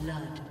Blood.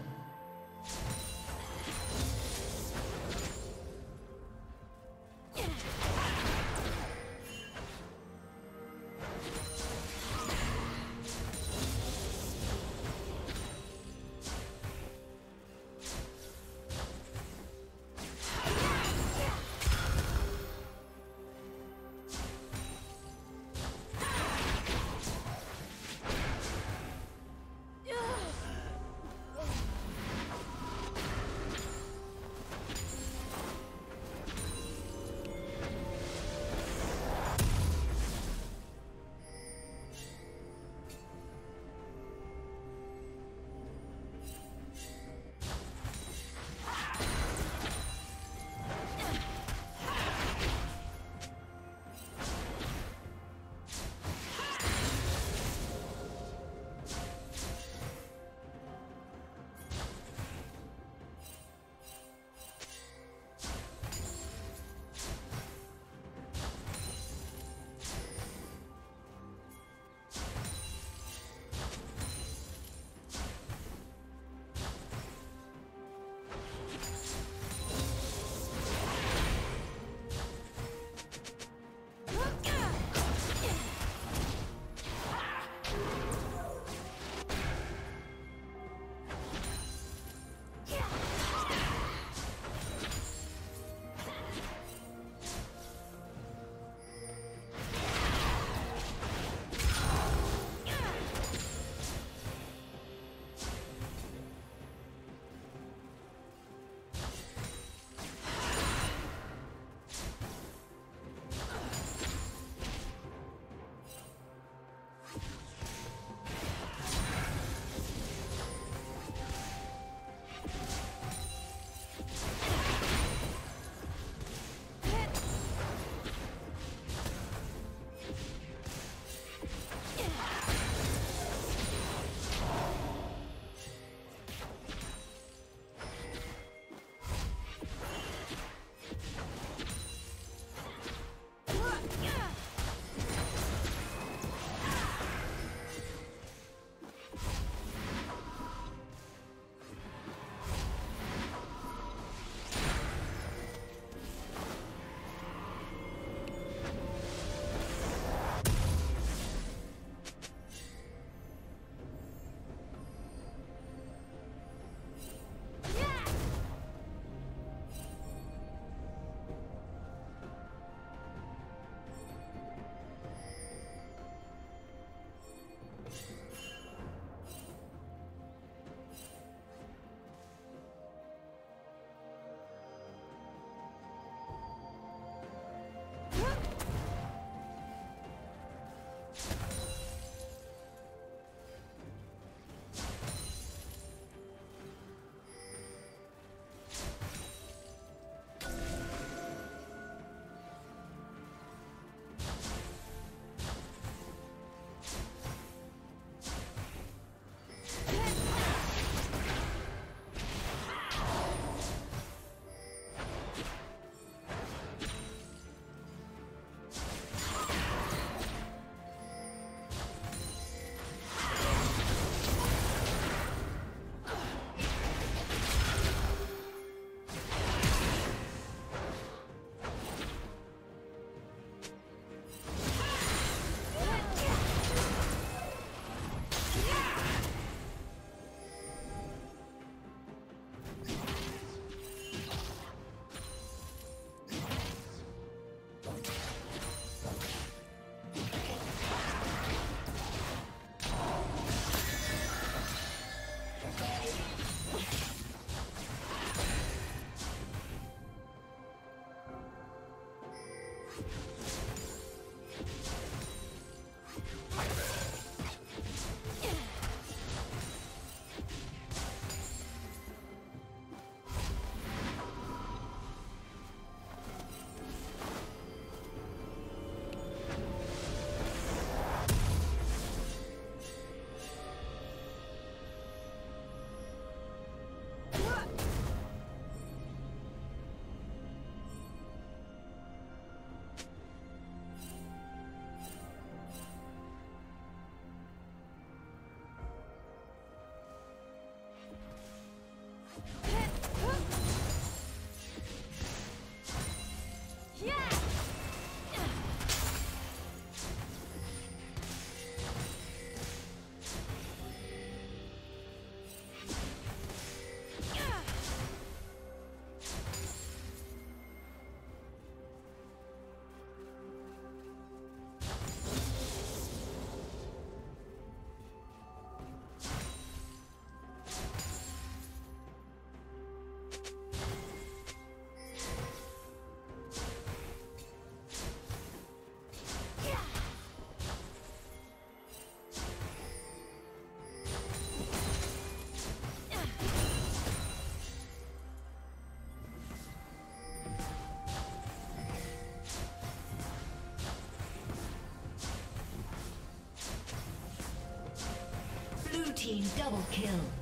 Team double kill.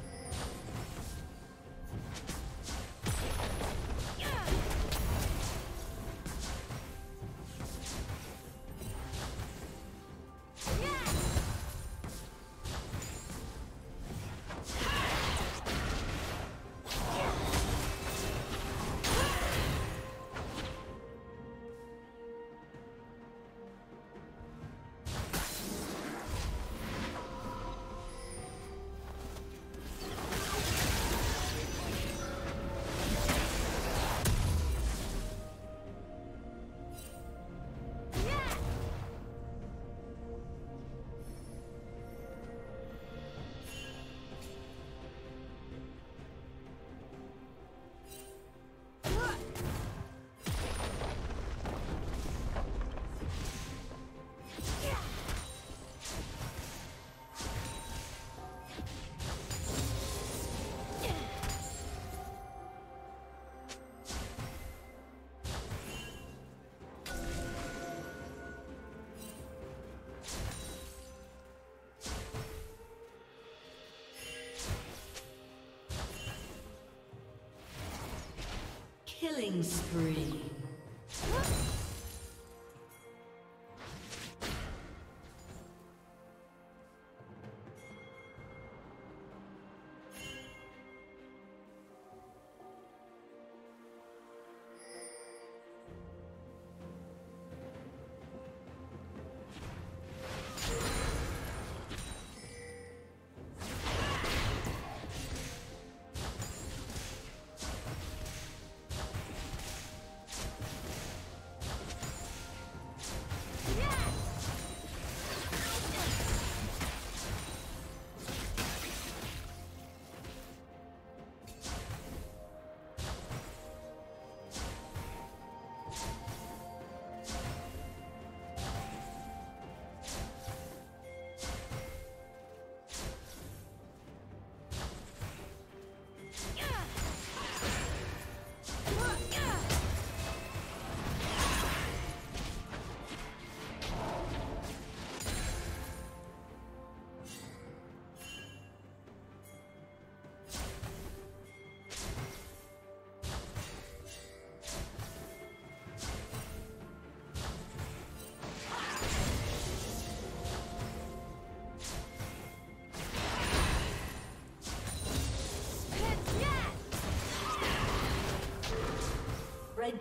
Killing spree.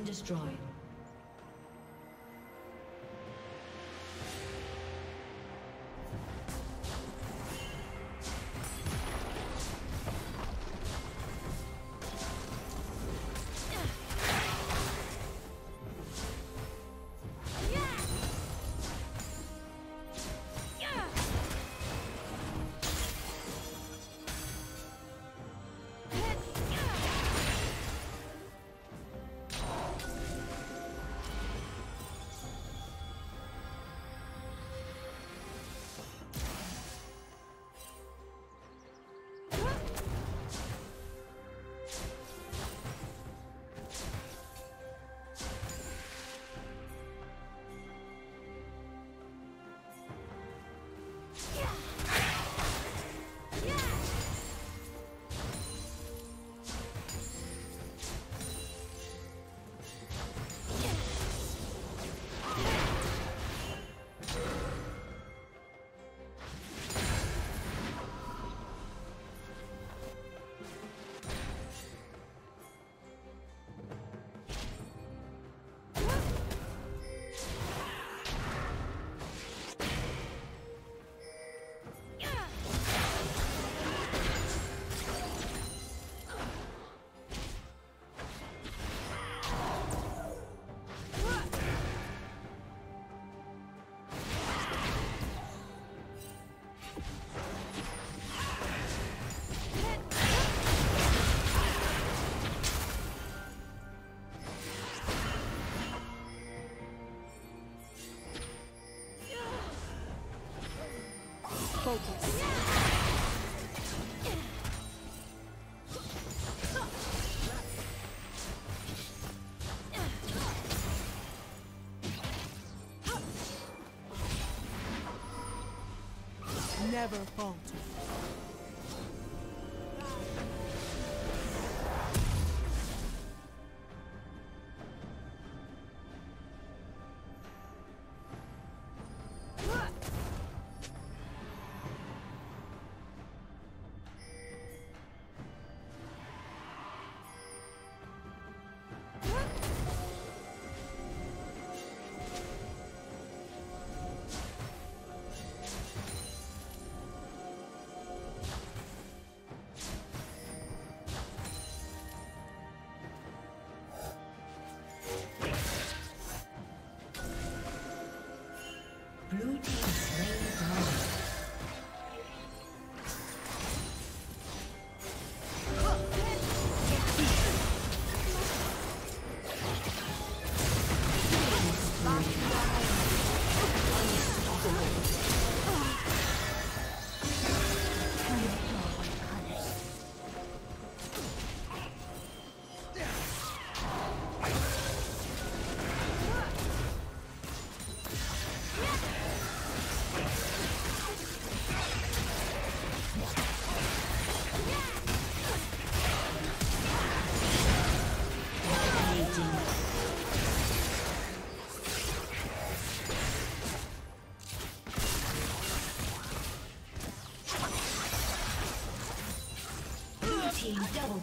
Been destroyed. Focus. Never falter. Blue team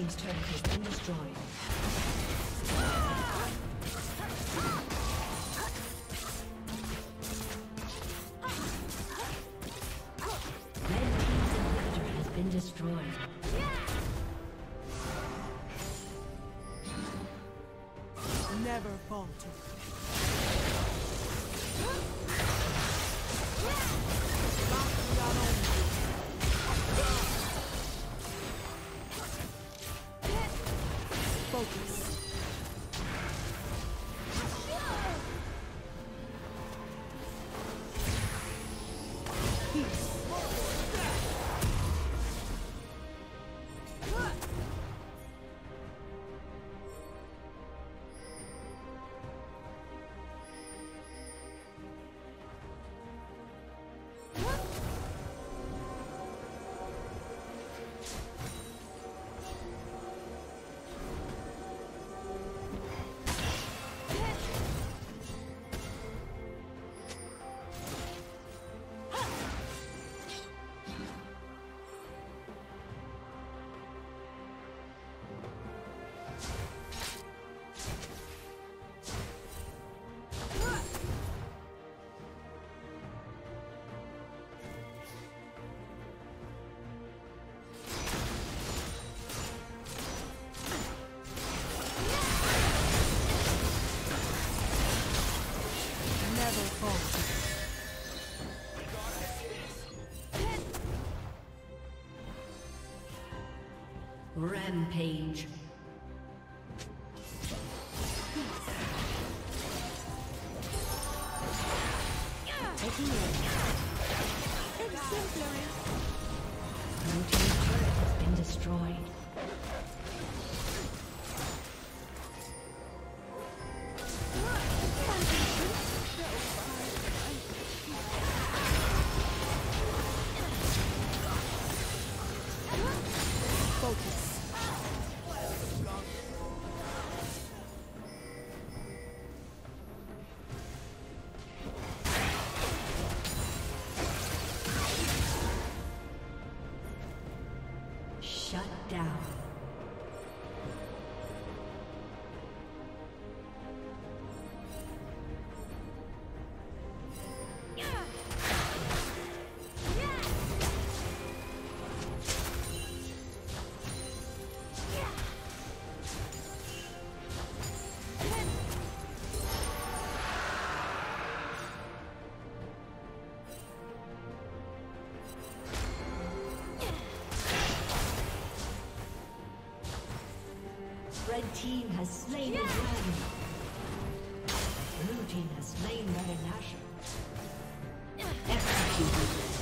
Team's turret has been destroyed. Never falter. Rampage. Taking Exemplary. No team's turret has been destroyed. Team has slain the dragon. Blue team has slain Mother. Executed.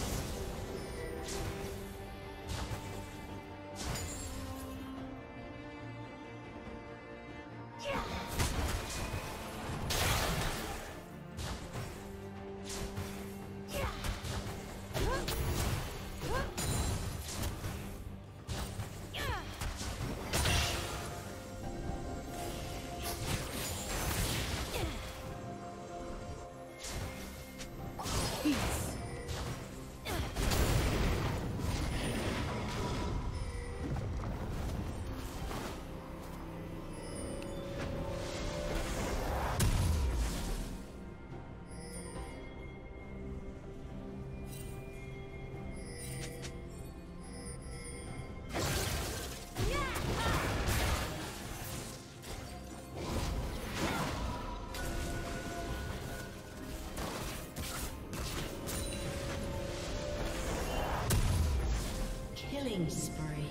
Killing spree.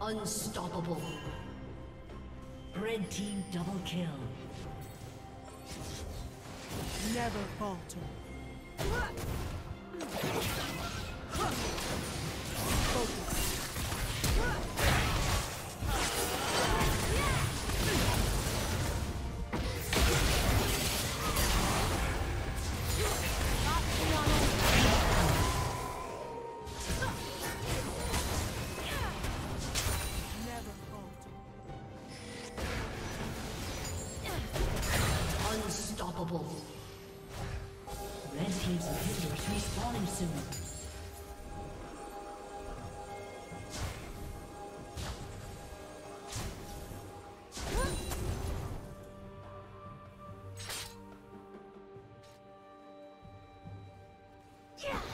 Unstoppable. Red team double kill. Never falter. Yeah.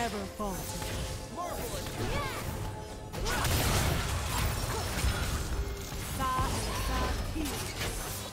Never falter. Sa and.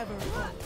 Never